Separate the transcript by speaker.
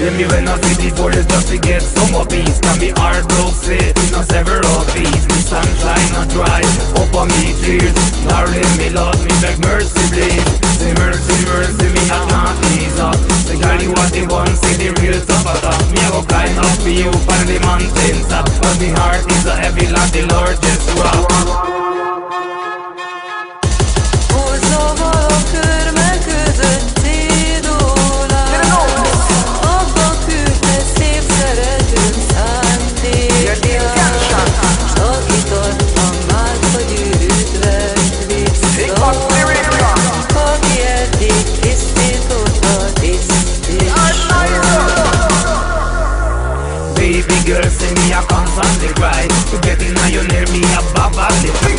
Speaker 1: when I see the forest just to get some more peace? Can be heart broke say, no several fees Me sunshine not dry, up on me tears. Let me love me beg mercy please Say mercy, mercy, me I can't ease up. The girl you want the one, say the real top of top Me I go climb up for you, find the mountain top But the heart is a heavy like the Lord Big girls send me a constantly cry To get in on your near me a bop the